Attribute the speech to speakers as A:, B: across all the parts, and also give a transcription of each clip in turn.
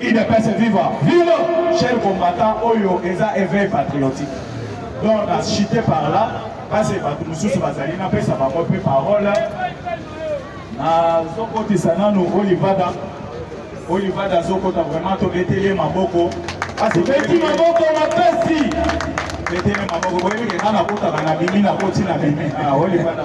A: Udps viva viva cher combattant oyo eza éveil patriotique donc na chite par là base bato mosusu bazali napesa bango mpe parole nazokotisa nanu olivada olivada azokota vraiment tobeteli ye maboko asibeti maboko mapesi beteli maboko boyebi ke nga nakotaka na bimi nakoti na bimi
B: ah, olivada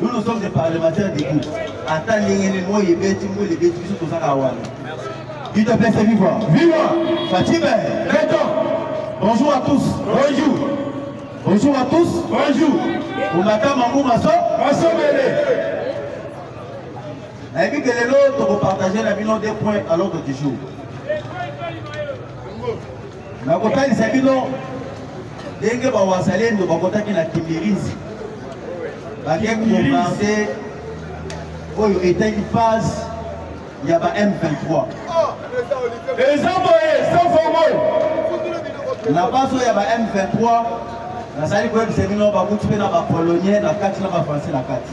B: Nous nous sommes des parlementaires du coup. Ata lingene moi ebeti moi ebeti biso tozaka wana. Vita Pese
A: Viva. Viva.
B: Fatime.
A: Beton.
B: Bonjour à tous.
A: Bonjour.
B: Bonjour à tous.
A: Bonjour.
B: Omata Mamou Maso.
A: Maso Mele.
B: nayebi ke lelo tokopartage na bino deux points à l'ordre du jour Nakotalisa bino ndenge bawazalendo bakotaki na Kimirizi bake bombarde oyo etali base ya ba M23
A: eza boye sofongo
B: na base oyo ya ba M23 nazali koyebisa bino bakuti mpe na bapolonais na kati na bafrançais na kati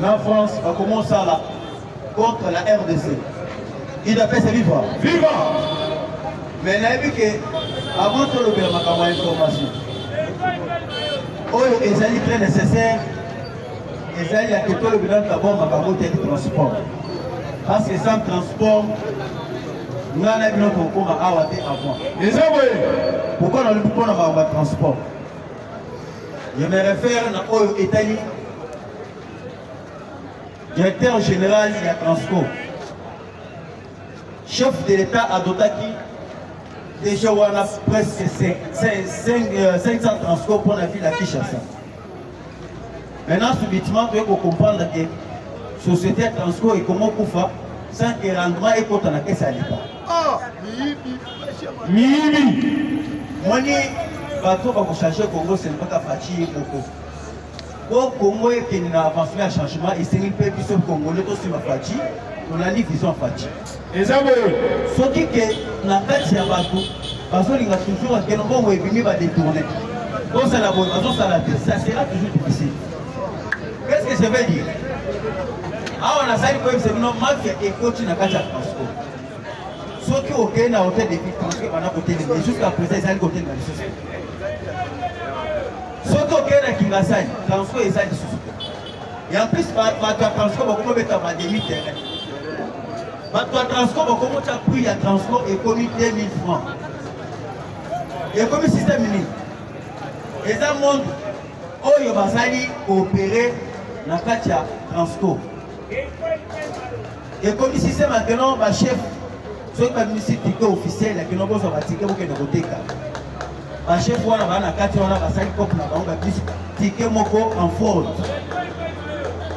B: na France bakoma osala contre la rdc ida pesa
A: viva viva
B: mais nayebi ke avant tolobela makambo ya information oyo ezali très nécessaire ezali ya ke tolobela d'abord makambo teki transport parce que sans transport ngai na bino tokokoma awa te avant
A: eza boye
B: pourkoi nalobi mpona makambo ya transport Je me réfère na oyo etali directeur général ya Transco. Chef de l'État adotaki déjà wana presque 500 transports mpo na ville ya Kinshasa. Maintenant subitement toye kocomprendre que société ya Transco ekomi okufa sans que rendement ekota na kese ya l'État.
A: Oh, miyibi. Miyibi.
B: Moni bato bakochange Congo selibaka Fatshi moko. Ko Congo ekende na avancement ya changement esengeli mpe biso Congolais tosimba Fatshi tolandi vision Fatshi.
A: Eza boye.
B: Soki ke na kati ya bato bazolinga toujours akende mbongo ebimi badetourne. Bozala boye bazosala te, ça sera toujours difficile. Qu'est-ce que je vais dire? Awa nasali koyebisa bino mafia ekoti na kati ya Pasco. Soki okei na hotel depuis Pasco ebanda kotelema mais jusqu'à présent ezali kotelema lisusu. Soki okei na Kingasani, Pasco eza lisusu te. Et en plus bato ya Pasco bakomi obeta ba demi terrain. Bato ya Pasco bakomi otya prix ya Pasco ekomi 2000 francs. ekomi système nini eza monde oyo bazali koopere na kati ya transco ekomisi se maintenant bachef soki babimisi tike officiel ya kino bozwa batike bokende koteka bachef wana baa na kati wana basali kope na bango babisi tike moko en fraude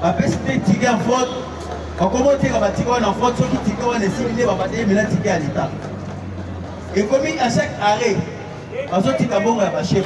B: bapesi te tike en fraude bakomi oteka batike wana en fraude soki tike wana esili nde babadeli mina tike ya leta ekomi à chaque arrêt bazotika mbongo ya bachef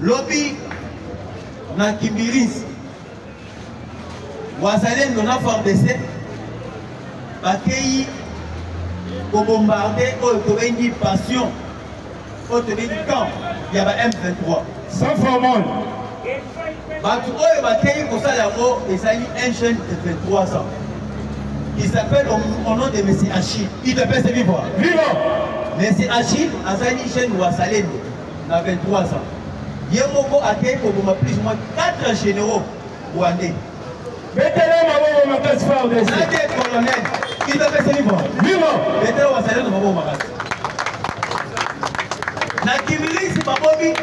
B: Lobi na Kibirizi, wazalendo na FARDC bakeyi kobombarde oyo tobengi passion oyo tobengi camp ya ba M23
A: sans formol
B: Batu oyo bakei kosala yango ezali un jeune de 23 ans. Il s'appelle au nom de Messi Achille. Il te pèse vivre.
A: Viva!
B: Messi Achille azali jeune wa Salendo na 23 ans. Ye moko akei koboma plus ou moins 4 généraux rwandais.
A: Betelo maboko makasi
B: fort des. Nake colonel. Kito pesa vivo.
A: Vivo.
B: Betelo wasalendo maboko makasi. Na kimilisi babobi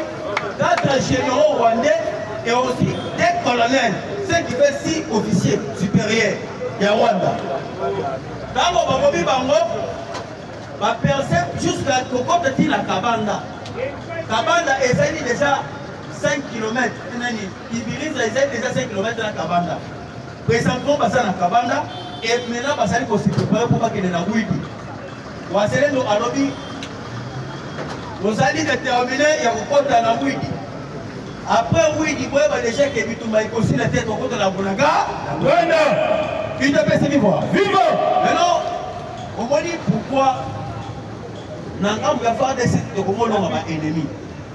B: quatre généraux rwandais et aussi des colonels, ce qui fait six officiers supérieurs ya Rwanda. Tango babobi bango ba percer jusqu'à kokota ti la Kabanda. Kabanda ezali déjà 5 km. Kibiriza ezali deja 5 km na Kabanda. Presentement baza na Kabanda et maintenant bazali ko se préparer pour bakende na Wibi. Wazelendo alobi tozali determine ya kokota na Wibi. Après Wibi boyeba deja ke bitumba ekosila te tokota na Bunaga.
A: Wenda
B: idepesi viva
A: viva.
B: Maintenant omoni pourquoi na ngambo ya FARDC tokomolonga ba ennemis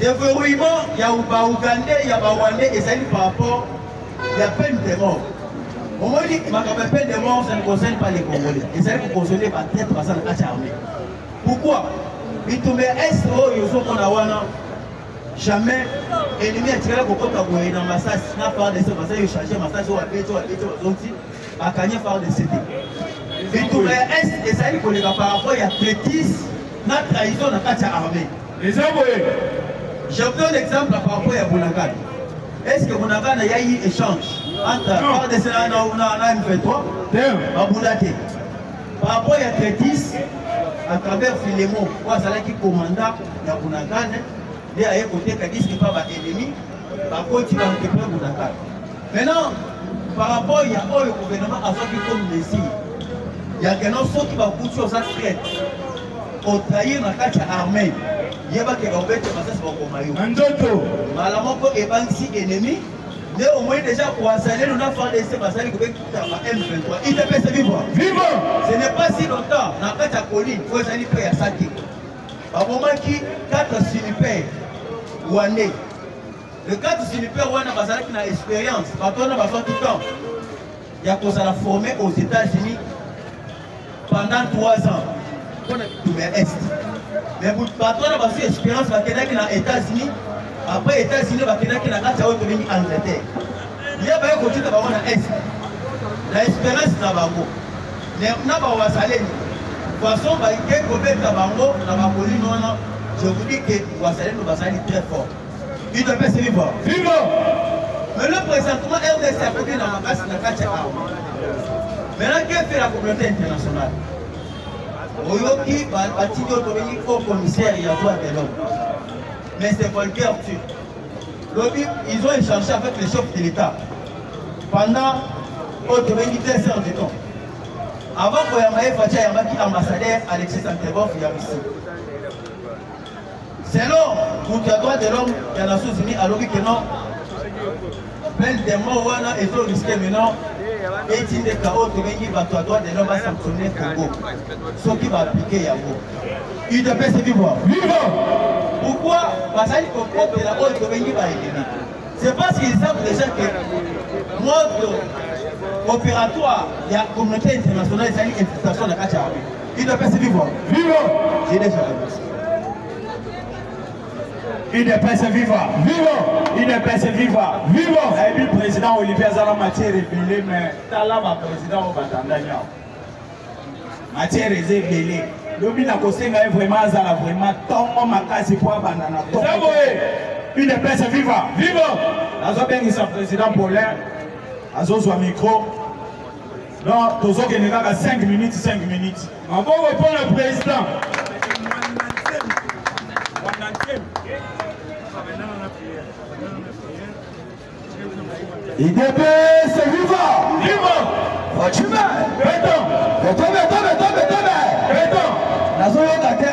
B: Deverrouillement ya ba Ougandais ya ba Rwandais ezali par rapport ya peine de mort. Omoni makambo ya peine de mort ça ne concerne pas les Congolais. Ezali ko concerner ba traite baza na kati ya armée. Pourquoi? Bitumba ya Est oyo ozomona wana jamais ennemi atikala kokota boye na masasi na fardc baza yo charge masasi oyo abeti oyo abeti bazonti bakanye fardc te bitumba ya est ezali koleka par rapport ya traitise na trahison na kati ya armée
A: Eza boye,
B: je vous donne exemple par rapport ya Bunagana. Est-ce que Bunagana ya yi échange entre FARDC na na na M23? Babunda te. Par rapport ya Tetis, à travers Philemon, oyo azalaki commandant ya Bunagana, nde aye koteka diski mpa ba ennemis bakoti na mokepela bunakati maintenant par rapport ya oyo gouvernement azwaki comme mesure ya keno soki bakuti oza traite otrahir na kati ya armée yebake baobete masasi bakoma yo
A: na nzoto
B: mbala moko ebangisi ennemi nde omoni dejà wazalelo na fardc bazali kobekita ba m23 idps viva
A: viva
B: ce n'est pas si longtemps na kati ya colline oyo ezali mpe ya saki babomaki 4 siliper wane le 4 siliper wana bazalaki na expérience bato wana bazwa tout temps ya kozala formé aux états-unis pendant 3 ans mpo na bitumba ya est mais bato wana bazwi expérience bakendaki na états-unis après états-unis bakendaki na kati ya oyo tobengi angleterre ye baye kotika bango na est na expérience na bango mais na ba wazalendo façon ba ke ko beta bango na ba colline wana je vous dis que wazalendo bazali très fort il te pèse viva
A: viva
B: mais le présentement RDC a koki na makasi na kati ya awa maintenant que fait la communauté internationale oyoki batindi oyo tobengi o commissaire ya droit de l'homme mais c'est volker tu lobi ils ont échangé avec le chef de l'état pendant oyo tobengi deux heures de temps avant koyamba ye faci ayambaki ambassadeur alexis antebov ya russie selon moto ya droit de l'homme ya nations unis alobi ke non Plein de mots wana ezo risque maintenant etindeka oyo tobengi bato ya droit de l'homme basanctionne congo soki baaplike yango udps viva
A: viva
B: pourquoi bazali kokotela oyo tobengi baelemi c'est parce qu'ils savent déjà que mode opératoire ya communauté internationale ezali infiltration na kati ya udps viva
A: viva
B: j'ai déjà réponse
A: udps viva viva udps viva viva ayebi président olivier aza na matière ebele mais tala baprésident oyo batandani awa matière eza ebele lobi nakosenga ye vraiment azala vraiment ntongo makasi mpo abanda na ntongo udps viva
C: viva
A: nazobengisa président polin azozwa micro Non, tozokende kaka 5 minutes 5 minutes.
C: Maboko mpo na président.
B: IDPS viva!
C: Viva!
B: Fatima!
C: Beton! Beton, beton, beton, beton!
B: Beton! Nazoyoka te.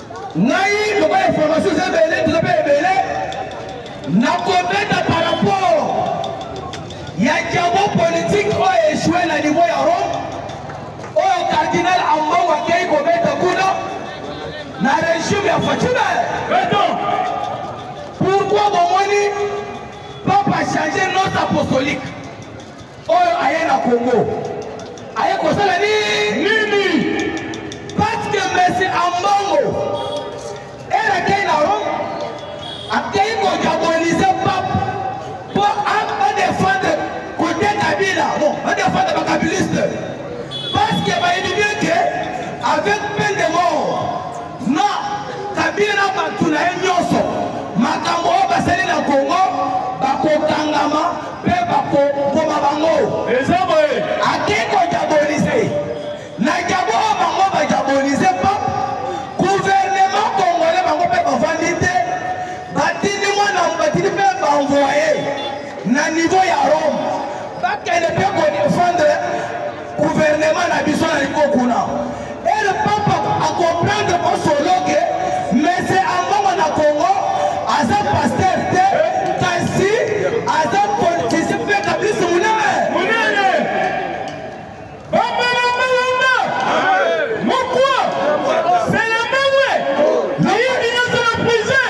B: Ngai lokola information eza ebele toza mpe ebele nakobeta par rapport ya diabo politique oyo echoue na niveau ya Rome oyo cardinal Ambongo akei kobeta kuna na regime ya
C: Fatshube
B: pourquoi bomoni papa change note apostolique Oyo aye na Congo aye kosala nini?
C: Nini?
B: Parce que Monsieur Ambongo elle akei na Rome akei ko diaboliser pape mpo ba défendre côté Kabila bon ba défendre ba kabiliste parce que bayebi bien que avec Non, Kabila na batu na ye nionso makambo oyo basali na Congo bakokangama pe bakoboma bango.
C: Eza boye.
B: Ake ko diaboliser na diabo oyo bango ba diaboliser pap gouvernement congolais bango pe bavandi te batindi mwana batindi pe ba envoyer na niveau ya Rome bakende pe ko defendre Gouvernement na biso na liko kuna. Et le papa a comprendre ko solo que monsieur Ambongo na Congo aza
A: pasteur te kasi aza
C: politicien pe
A: kabisa munene. Munene.
C: Bamba bamba bamba. Mokwa. Sela mawe. Liye bino sala prison.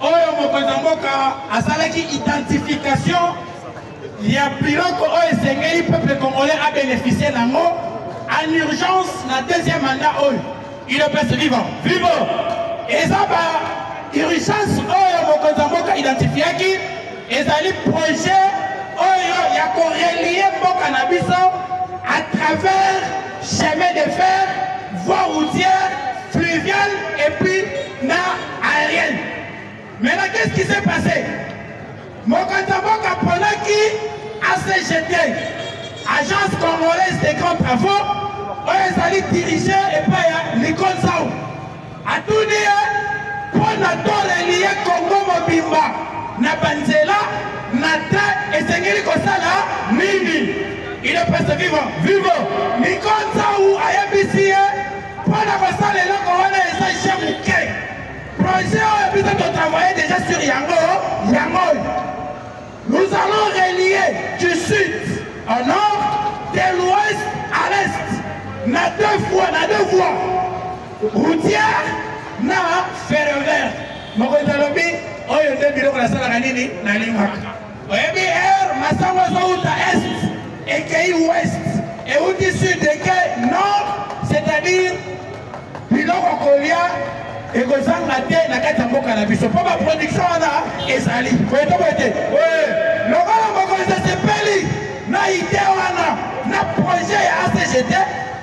C: oyo mokonzi ya mboka asalaki identification ya biloko oyo esengeli peuple congolais abeneficie nango en urgence na deuxième mandat oyo udps vivant vivant eza ba urgence oyo mokonzi ya mboka identifiaki ezali projet oyo ya korelie mboka na biso à travers chemin de fer voie routière fluviale et puis na aérienne. Mais là, qu'est-ce qui s'est passé Mokantamboka Polaki a se jeter. Agence congolaise des grands travaux, oyo ezali dirige epai ya Nicole Zau. Atuni ye mpo na toleli ye Kongo mobimba na banzela na te esengeli kosala nini? Il est passé vivant. Vivant. Nicole Zau ayebisi ye Mpo na kosala eloko wana eza je moke. Projet oyo biso to travailler déjà sur yango yango nous allons relier du sud au nord de l'ouest à l'est na deux fois na deux voies routière na ferroviaire. Mokonzi alobi oyo nde biloko nasalaka nini nalingaka Oyebi heure masango ezowuta est ekeyi ouest ewuti sud eke nord c'est-à-dire biloko kolia ekozanga te na kati ya mboka na biso mpo baproduction wana ezali boye to boye te lokola mokonzi asepeli na ide wana na projet ya acgt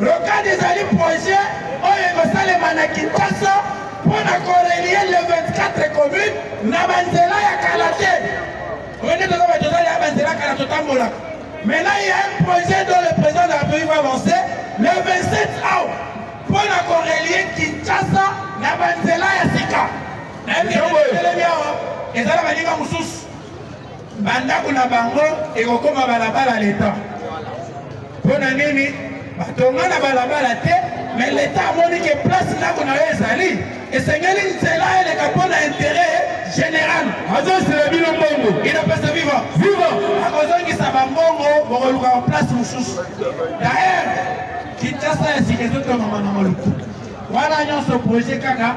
C: Rocade ezali projet oyo ekosalema na Kinshasa mpo na ko relier les 24 communes na ba nzela ya kala te. Oyo nde toza bato ezali ya ba nzela kala totambolaka. Mais là, il y a un projet dont le président de la République va lancer le 27 août mpo na ko relier Kinshasa na ba nzela ya sika. Nayebi que etelemi awa eza na baninga mosusu Bandako na bango ekokoma balabala leta. Mpo na nini batonga na balabala te? Mais leta amoni ke place ndako na yo ezali esengeli nzela eleka mpo na interet general.
A: Azosela bino mbongo.
C: Il est
A: passé vivant. Vivant.
C: Akozongisa bambongo bokoluka ba place mosusu. D'ailleurs, Kinshasa ya sika ezotongama na maluku. Wana nyonso projet kaka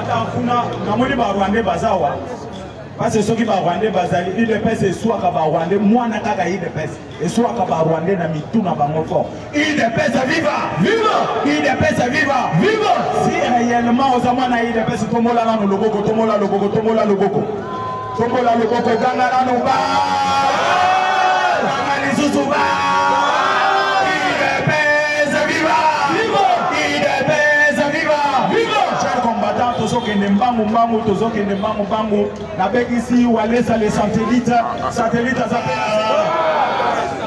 A: Ata kuna namoni ba Rwandais bazawa parce que soki ba Rwandais bazali UDPS eswaka ba Rwandais mwana kaka UDPS eswaka ba Rwandais na mitu na bango fort
C: UDPS viva
A: viva
C: UDPS viva
A: viva si réellement oza mwana UDPS tombola nanu loboko tombola loboko tombola loboko Tokola loboko ganga nanu ba
C: ganga lisusu ba UDPS viva UDPS viva
A: cher combattant tozokende mbangu mbangu tozokende mbangu mbangu nabekisi walesa le satellite satellite aza
D: mpe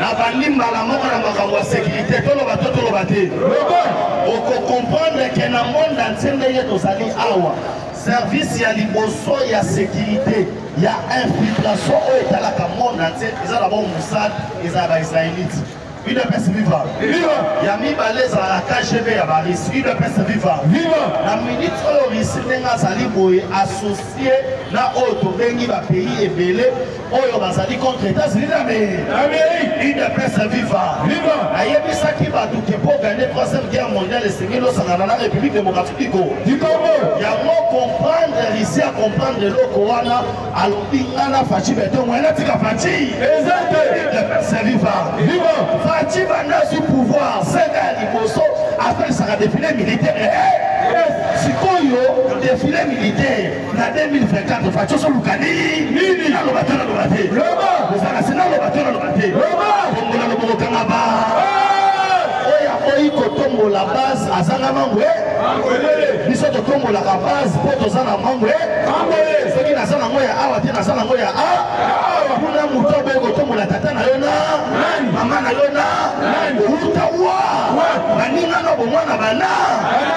D: nabandi mbala moko na makambo ya sekirite toloba to toloba te okokomprendre ke na monde antie ndenge tozali awa Service ya liboso ya securite ya infiltration oyo etalaka monde entier eza na bango Mossad eza ba Israélite udps viva viva ya mibale ezala na kgb ya barise udps viva viva na minute oyo risi ndenge azali boye associe na oyo tobengi bapays ebele oyo bazali contre Etats-Unis d'Amerique udps viva viva ayebisaki bato ke mpo gagner troisième guerre mondiale esengeli losangana na république démocratique du congo du congo yango comprendre risi ya comprendre eloko wana alobi nga na faci betongo ena tika faci eza te udps viva viva faci banda azwi pouvoir senga ya liboso apelisaka défilé militaire sikoyo défilé militaire na 2024 faci osoluka nini
A: nini
D: naloba to naloba te ozala se naloba to naloba te
A: bongola
D: loboko kanga ba eh! oyo akoyi kotombola base azanga mango e eh? biso totombolaka base mpo toza na mango e eh? soki naza nango ya awa te naza nango ya a kuna moto aboyi kotombola tata na yo na mama na yo na outa wa baninga na bomwana bana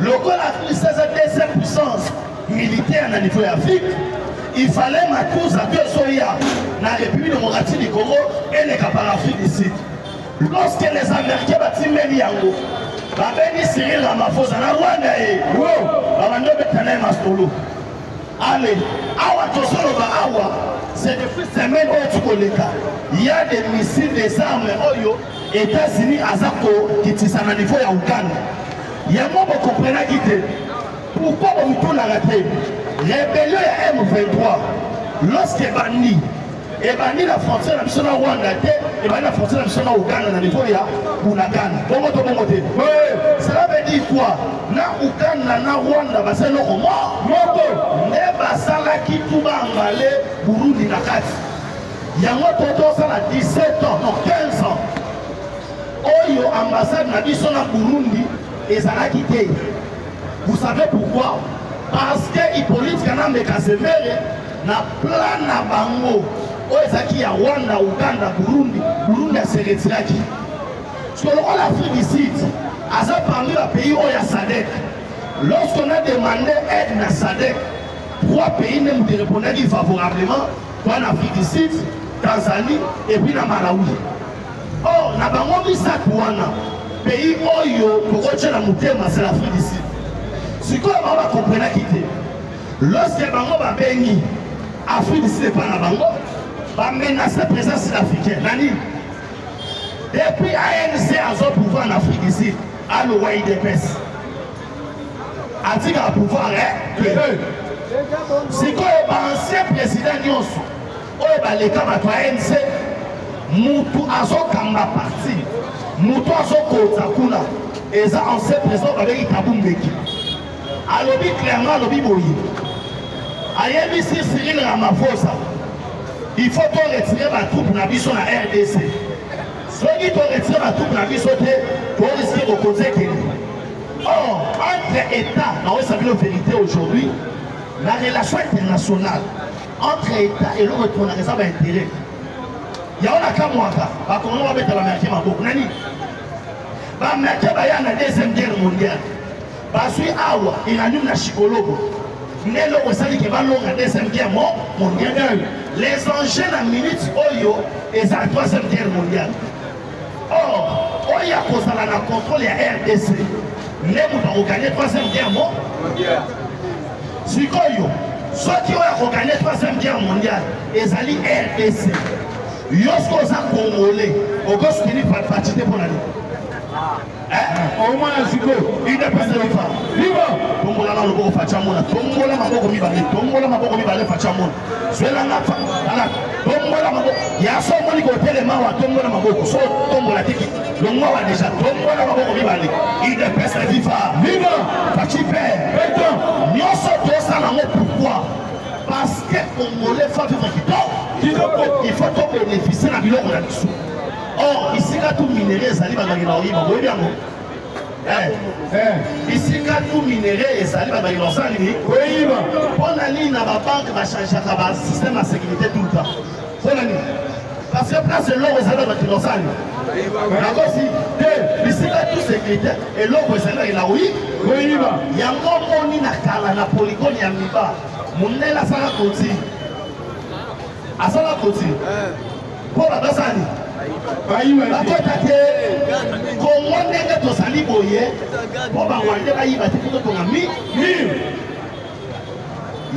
D: lokola afrique eza deuxième puissance militaire na niveau ya afrique il fallait makuza mpe ezoya na république démocratique du congo eleka par afrique du sud lorsque les américains batimeli yango babeni cyril ramafosa na rwanda ye babandi obeta na ye masolo ale awa tozoloba awa c'est depuis semaine oyo tikoleka ya des missiles des armes oyo Etats-Unis aza kokitisa na niveau ya Ouganda. Yango bo comprenaki te. Pourquoi bo mitunaka te? Rebellion ya M23 lorsque bandi ebandi na frontière na biso na Rwanda te, ebandi na frontière na biso na Ouganda na niveau ya Bunagana. Bongo to bongo te. Cela veut dire quoi? Na Ouganda na Rwanda basa eloko moko nde basalaki tubangale Burundi na kati. Yango te tosala 17 ans, non 15 ans. Oyo ambassade na biso na Burundi ezalaki te. Vous savez pourquoi? Parce que Hippolyte Kanambe Kazemere na plan na bango oyo ezalaki ya Rwanda, Uganda, Burundi, Burundi a se retiraki. Parce que lokola Afrique du Sud aza parmi ba pays oyo ya SADC. Lorsqu'on a demandé aide na SADC, trois pays nde moto erepondaki favorablement Wana Afrique du Sud, Tanzanie et puis na Malawi. Or na bango misato wana pays oyo tokotyela motema c'est l'Afrique du Sud. Sikoyo bango bakomprenaki te. Lorsque bango babengi Afrique du Sud epai na bango bamenase présence sud-africaine na nini? Depuis ANC azo pouvoir na Afrique du Sud alowa idps atika pouvoir eh? sikoyo baancien président nyonso oyo baleka bato ya nc mutu azokamba parti mutu azokotsa kuna eza ancien président babengi tabu mbeki alobi clairement alobi boye ayebisi cyril ramaphosa il faut to retire batroupe na biso na rdc soki to retire batroupe na biso te toliske bokonzi ekende Or, entre Etats, na osa bino verite aujourd'hui, la relation internationale entre Etats et l'autre pour la raison d'intérêt. Yao na kamwaka, ba Congo ba beta ba merke maboko nani? Ba merke ba ya na deuxième guerre mondiale. Ba sui awa iranium na shikolobo. Nde loko sali ke ba longa deuxième guerre mondiale. Les enjeux na minute oyo eza troisième guerre mondiale. Or, oyo ya kozala na contrôle ya RDC nde moto akoganye troisième guerre mondiale. Sikoyo soki oyo akoganye troisième guerre mondiale ezali RDC, yo soki oza congolais okosoutenir Fatshi te mpo na nini?
A: omwana siko
D: idepeselifa
A: libo
D: tombola na loboko facamona tombola maboko mibale tombola maboko mibale facamona zwelanga ala tombola maboko ya so omoni kotelema wa tombola maboko so tombola tiki longwa wa deja tombola maboko mibale idepeselifa libo facipe
A: beto
D: nyonso tosala yango pourkoi parce que congolais fa vivre kitoko il faut tobénéficie na biloko na biso Or, bisika tu minerais ezali bandaki na oyiba, boyebi yango? Eh, eh. bisika tu minerais ezali bandaki na osali nini?
A: Oyiba.
D: Mpo na nini na babanke bachangeaka basystème ya sécurité tout le temps? Mpo na nini? Parce que place eloko ezali bandaki na osali nakosi te bisika tu sécurité eloko ezalaki na oyi
A: oyiba
D: yango moni na kala na poligone ya miba mondele asala koti asala koti eh. mpo babasani bakota te kongo ndenge tozali boye mpo barwande bayiba te tototonga
A: mire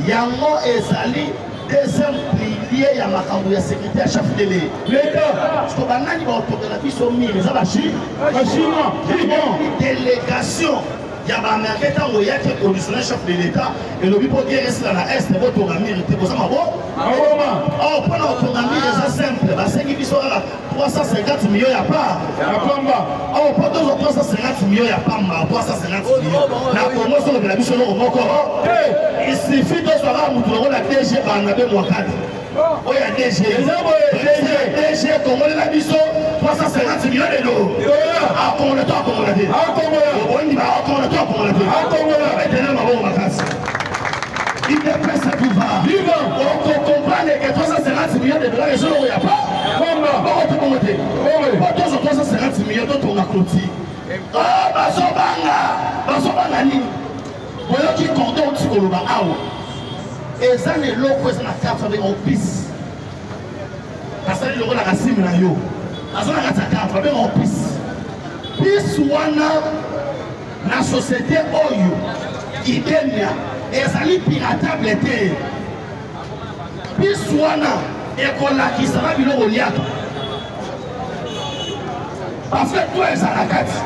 D: yango ezali deuxième pilier ya makambo ya sécurité ya chef de l'etat banani baotongela biso mire eza
A: bachinois
D: délégation ya ba americain tango eyaki conditionne chef de l'etat elobi mpo guerre esila na est botonga mire te boza mabo
A: maboma
D: or mpo na kotonga mire eza simple basengi biso kaka 350 million ya par
A: ya pamba
D: or mpo tozwa 350 million ya pamba 350 million na kongo ezolobela biso eloko moko
A: te
D: isifi tozwaka motu lokola dg banga be mwakati oya DG
A: eza boye DG
D: DG kongole na biso 350 millions de
A: dollars dola
D: akongola to akongola te
A: akongola
D: obondi ba akongola to akongola te
A: akongola
D: etele maboko makasi IDPS viva
A: viva
D: oko comprendre que 350 millions de dollars ezo oya pa
A: konga
D: boko to kongo te
A: owe
D: ba tozo 350 millions to tonga clôture ah bazo banga bazo banga nini oyoki cordon outi koloba awa eza na eloko eza na carte abenga opise asali lokola kasimi na yo aza na kati ya carte abenga opise pise wana na société oyo idemia ezali piratable te Bus wana ekolakisa na biloko liaka parce que to ezala kati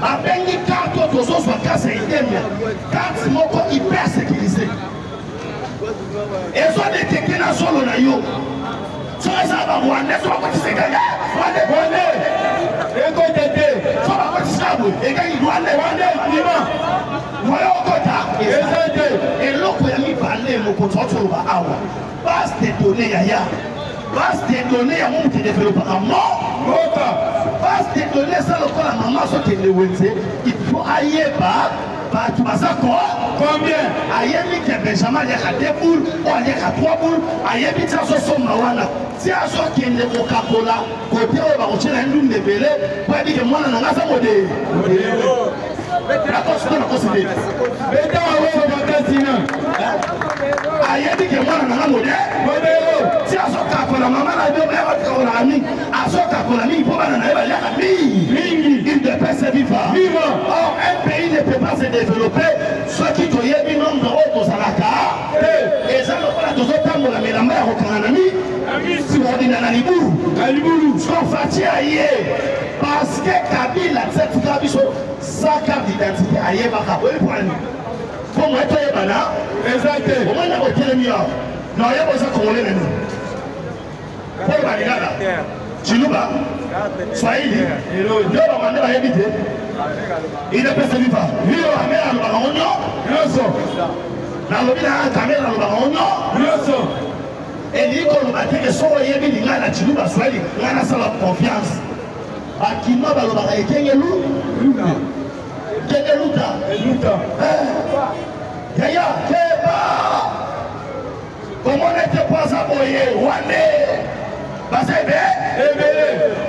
D: babengi karte oyo tozozwa kase ya idemia karte moko hyper sécurisé ezodetekte na solo na yo soki eza barwande so
A: bakotiseka rwande ekotete
D: so bakotisika boye ekangi rwande
A: rwande
D: lima Moyokota
A: eza te
D: eloko ya mibale mokonzi wati oloba awa base de données ya ya base de données yango moto edevelopaka
A: mokota
D: base de données eza lokola mama azokende wenze il faut ayeba bato baza ko
A: combien
D: ayebi ke benjamin aliaka de boule oyo aliaka trois boule ayebi ti azosomba wana ti azokende kokakola kote oyo bakotyela ye ndunda ebele po ayebi ke mwana na ngai aza
A: modeye
D: ayebi ke mwana nanga mode
A: modero
D: ti azokakola mama na yo maya batikakolaka mingi azokakola mingi mpo bana na ye baliaka mingi
A: mingi
D: il de pese viva
A: viva
D: or un pays ne peut pas se développer soki toyebi nombre oyo tozalaka
A: te
D: eza lokola tozotambola melamba ya kokanga na mi ordina na libulu
A: na libulu
D: sofati aye Parce que Kabila tse tika biso sa carte d'identité ayebaka boyebi mpo na nini mpo moye toyebana
A: eza te
D: omona botelemi awa na oyeba oza kongole na nini mpo oyo balingaka chiluba swahili yo bamande bayebi te idepesa viva viva kamera alobaka onyo
A: nyonso
D: nalobi na kamera alobaka onyo
A: nyonso
D: elingi koloba te ke soko oyebi lingala na ciluba swahili ngai nasala confiance bakima balobaka ekenge lu
A: kenge luta eh.
D: yaya keba komona ete po aza boye wane baza
A: ebele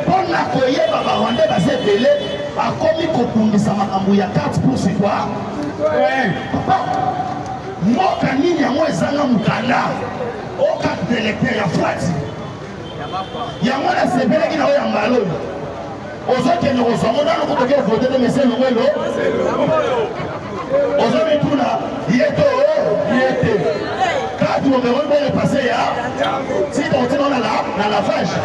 D: mpo na koyeba barwande baza ebele bakomi kobundisa makambo ya 4 pour c'est quoi papa Mboka nini yango ezanga mukanda o carte d'electeur ya fuati yango nasepelaki na oyo ya mbala oyo ozokende kozwa ngo nano kutoke vote te mese elongo elo ozomituna ye to ye te kati omekomi boye pase ya sita otinao na lavage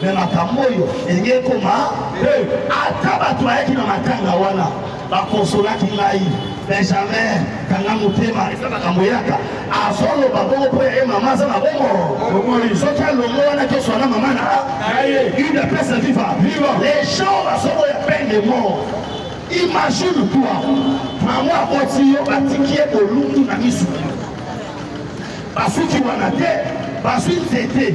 D: me makambo oyo elingi ekoma te ata bato bayaki na matanga wana bakonsolaki ngai benjamin kanga motema eza makambo eyaka azoloba bongo mpo ya ye mama aza na bongo soki alongo wana toswana mama na ye une pesa viva les gens bazokoya peine de mort imagine toi mama aboti yo batiki ye bolundu na misu basuki wana te bazwi nzete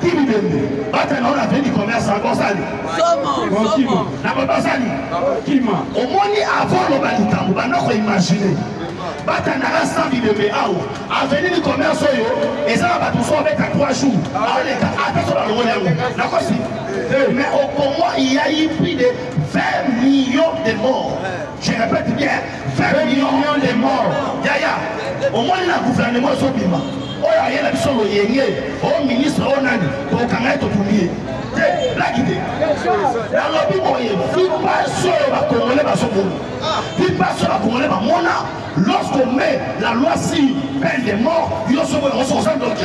D: Kimi bende bata na ona veni commerce akosali somo na babasali kima omoni avant loba likambo banda ko imaginer bata na la sambi bembe awo aveni ni commerce oyo eza na bato so obeta 3 jours aleka ata so balongoli yango nakosi mais au Congo il y a eu plus de 20 millions de morts je répète bien 20 millions de morts yaya omoni na gouvernement ezobima oyo aye na biso loyenge o oh, ministre oyo oh, nani kokanga ye totumi ye te laki te nalobi boye vipasi oyo bakongole bazobona vipasi oyo bakongole bamona lorsqu'on met la loi sur peine de mort yo soki yango soki oza ndoki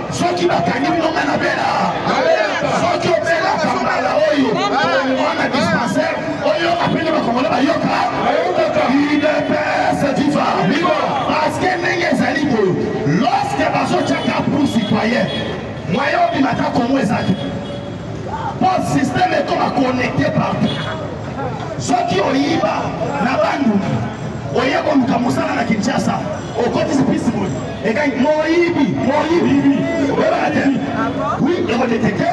D: soki bakangi bino nga na bela soki obelaka mbala oyo wana dispensaire oyoka mpe nde bakongole bayoka udps viva parceke ndenge ezali boyo lorsque bazotyaka pour citoyen moyen obimata kongo eza te mpo systeme ekoma connecte partout soki oyiba na bandundu oye koluka mosala na kinshasa okotisi pisi boye ekai moyibi moyibi oyebaka te oui ekodetecte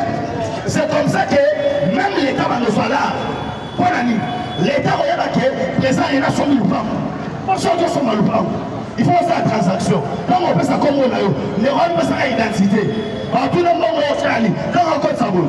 D: c'est comme ça que même l'état banozwa la mpo na nini l'état koyeba ke président yena somi lupango mpo soki osoma lupango il faut osala transaction ntango opesa kombo na yo ndeko amipesaka identité batuna mbongo osali ntango okotisa boye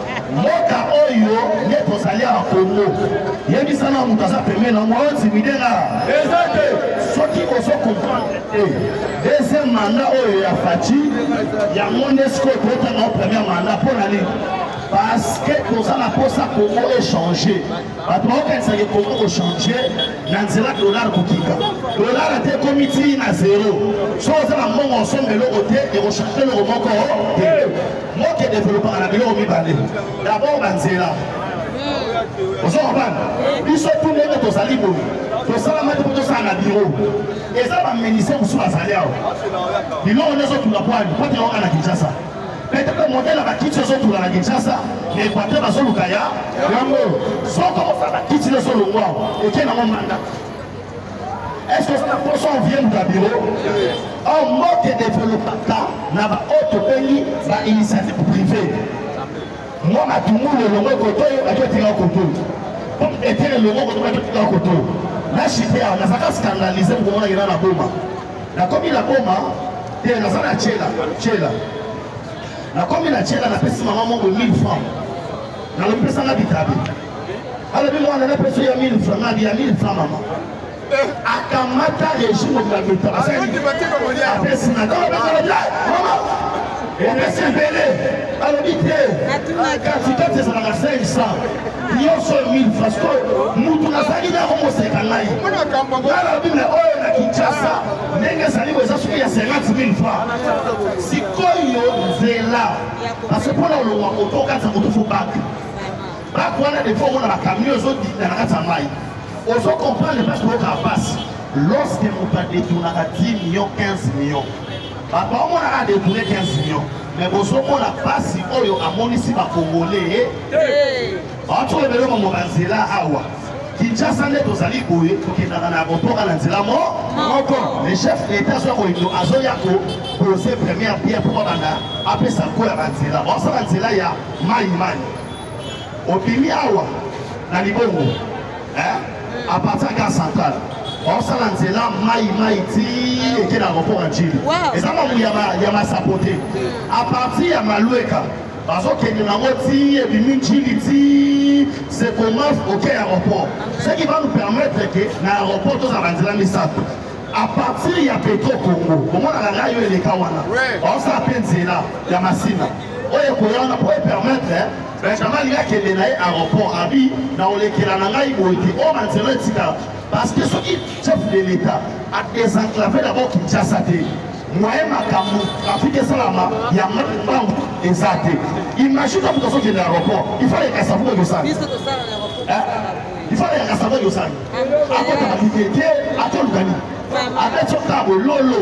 D: mboka oyo nde tozali awa kongo yebisa na moto aza pembeni na mwa intimide nga
A: eza te
D: soki ozo comprendre te deuxième mandat oyo ya faci yango nde sikoyo toyotanga o première mandat mpo na nini parce que toza na mposa kongo echange bato baokanisaka ekoki kochange na nzela dollar kokika dollar ate ekomi ti na zero so oza na mbongo osomba eloko te ekochange eloko moko te moko edevelopaka na biloko mibale dabord banzela ozo kobana biso tu ndenge tozali boye tosalama te mpo tosala na biro eza baministre mosusu bazali awa biloko nde ezotuna kwani mpo te yoka na kinshasa Peut-être modèle ya bakiti ezotula na Kinshasa, mais Equateur bazoluka ya yango. Soko mosala bakiti ezolongwa eke nango manda. Est-ce que ça poso on vient du bureau? Au mode de développement na ba auto pays ba initiative privée. Moi ma tumu le longo koto yo ajo tika koto. Pour éteindre le longo koto ajo tika koto. Na chipia na saka scandaliser pour moi na boma. nakomi na boma te naza na chela chela nakomi na chela napesi mama mongo 1000 franc nalobi pesanga bitabe alobi mwana napesi ya 1000 franc nabi ya 1000 franc mama eh. akamata regime oblabetabasapesi na mama Omesi ebele alobi te kasi kati ezalaka 500 nyonso 1000 francs ko mutu nazali nako moseka ngai nala bible oyo na kinshasa ndenge ezali boza soki ya 50000 francs sikoyo nzela parce mpo na olongwa moto okati ya moto fo bake bake wana defo omona bakamio ezodinda na kati ya mai ozo comprendre parce oyokaa mpasi lorsque moto adetunaka 10 million 15 million Bato baomonaka adeboule 15 millions me bozomona mpasi oyo amonisi bakongole bato oyo beloko mo banzela awa kinshasa nde tozali boye tokendaka na aeroport na nzela mo moko le chef leta azwa koindo azoya ko pose première pierre mpo babanda apesa nko ya banzela baosala nzela ya mai mai obimi awa na libongo eh? apartir gare central osala nzela mai mai ti eke na aéroport ya jili eza mamu ya masapo te apartir ya malueka bazokende nango ti ebimi njili ti sekomaf oke aéroport soki banupermettre ke na aéroport tozala banzela misato à partir ya petro congo omonaka ngai yo eleka wana baosala mpe nzela ya masina oyo ekoya wana mpo epermettre Benjamin alingi akende na ye aéroport abi na olekela na ngai boye te oyo banzela etikala parce que soki chef de l'état adesenclave d'abord kinshasa te moyen makambo afrika esalama ya mbangu eza te imagine moto azokende aéroport ifale kasavuka yosali ifale ya kasavuka yosali akotaka lite te atolukani
A: abeti okabo lolo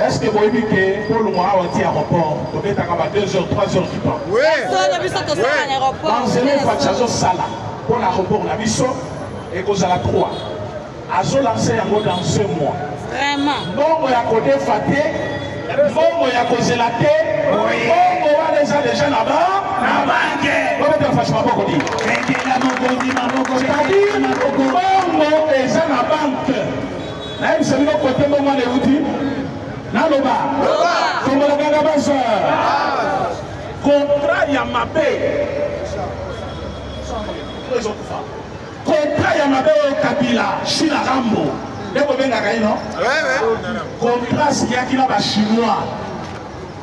A: Est-ce que boyebi ke polongo awa ti aéroport tobetaka ba 2 heures 3 heures du temps banzela efaci azosala mpo na aéroport na biso ekozala 3 azolanse yango dans ce mois mbongo ya kodefa te mbongo ya kozela te mbongo wana eza deja na ba na banke bobetela faci maboko di c'est-à-dire mbongo eza na banke Nayebisa bino kote mbongwana euti naloba fongola kaka baza kontra ya mabe ezokufa kontra ya mabe oyo kabila shina rambo nde kobengaka ino kontra siyaki na bachinois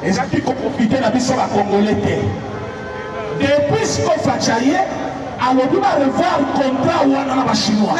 A: ezalaki koprofite na biso bakongole te depuis kofacha ye alobi barevoir kontra wana na bachinois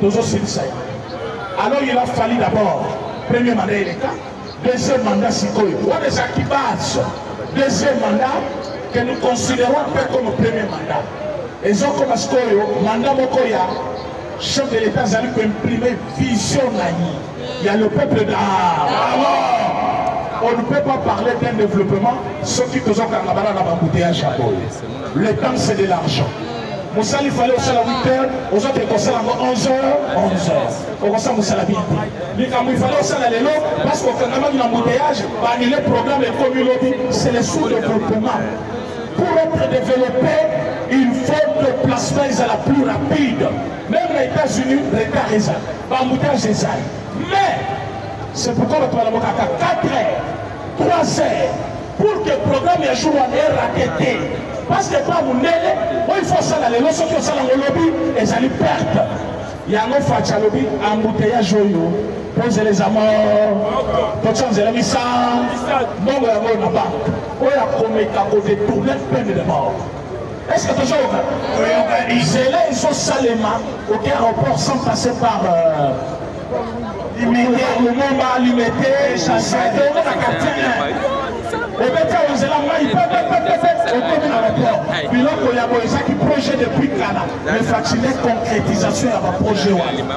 A: tozo silisa ye alors il a fallu d'abord premier mandat eleka deuxième mandat sikoyo wana ezalaki base deuxième mandat que nous considérons mpe comme premier mandat ezokoma sikoyo mandat moko ya chef de l'état azali koimprime vision na ye Il y a le peuple d'art. Alors, on ne peut pas parler d'un développement sauf que nous avons un embouteillage à bord. Le temps, c'est de l'argent. mosala ifale osala 8 heures ozoke kosala yango 11 heures 11 heures okosala mosala bini te likambo ifale osala lelo parce kokangamaki na mbuteyage banile programme ekomi lobi c'est le sous développement pour être développé il faut que placement ezala plus rapide Meme na Etats-Unis retard eza, ba embouteillages eza. Mais c'est pourquoi bato balobaka 4 heures, 3 heures pour que programme ya jour wana erate te. Parce que pa mundele oyo faut osala lelo soki osala ngo lobi ezali perte. Yango Fatshi alobi embouteillage oyo tozela eza mort, totya nzela misato, mbongo yango na banque oyo akomeka kodetourne peine de mort. Est-ce que tozo yoka? Zela ezo salema oke aéroport sans passer par euh, Limete, Lumumba, Limete, Chasete, on est à quartier. obeti awa nzela mai pepepepepe okomi na rapport biloko ya boye ezaki projet depuis kala mais facile concrétisation ya baprojet wana